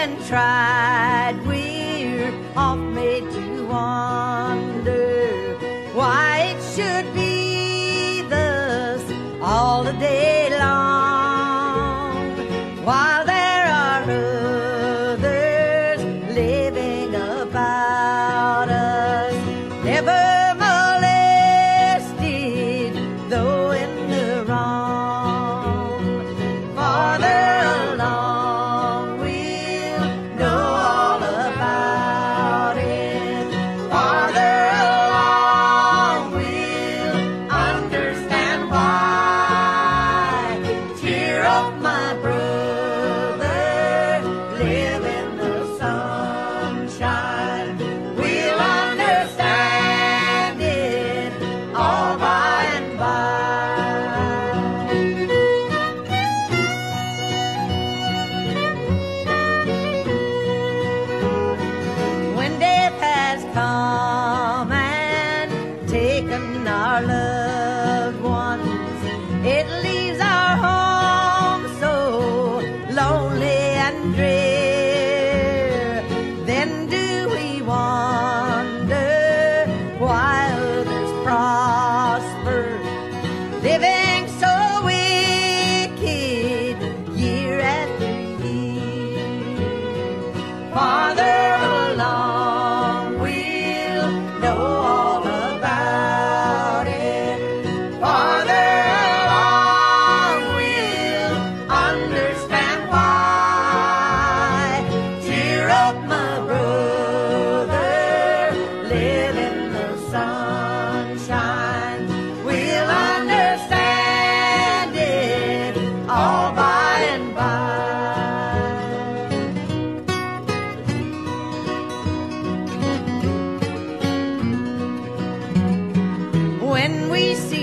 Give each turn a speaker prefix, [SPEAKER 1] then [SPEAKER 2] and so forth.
[SPEAKER 1] and tried, we're all made to wonder why it should be thus all the day long. Why Love. when we see